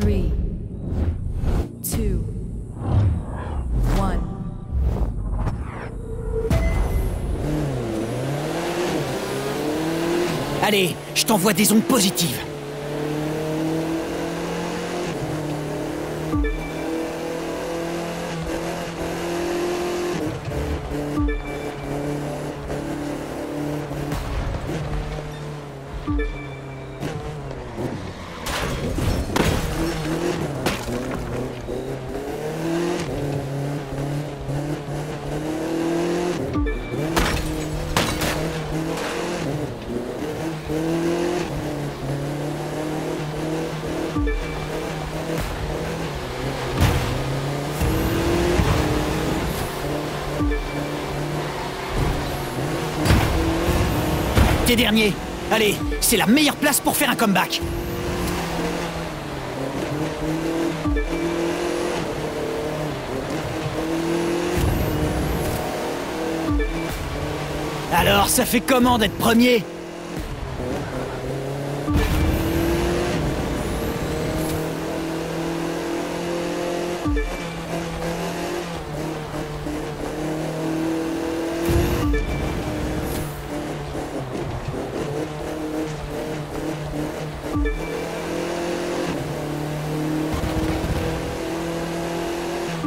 Three, two, one. Allez, je t'envoie des ondes positives. Dernier. Allez, c'est la meilleure place pour faire un comeback. Alors, ça fait comment d'être premier?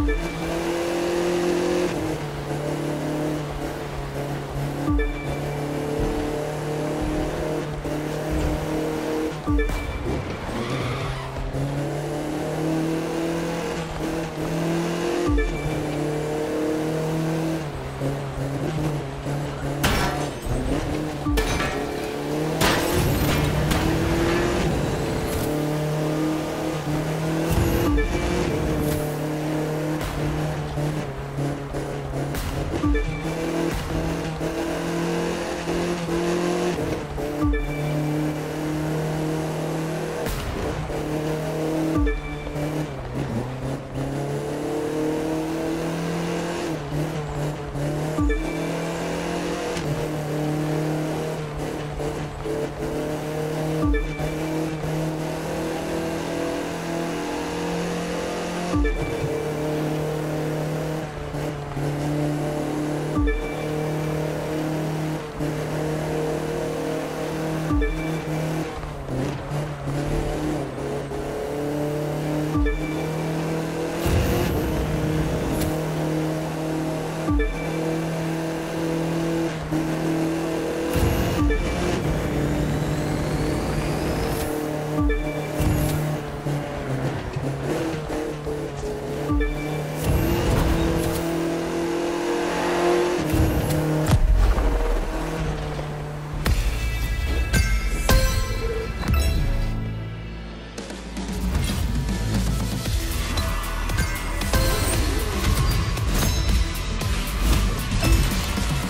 you you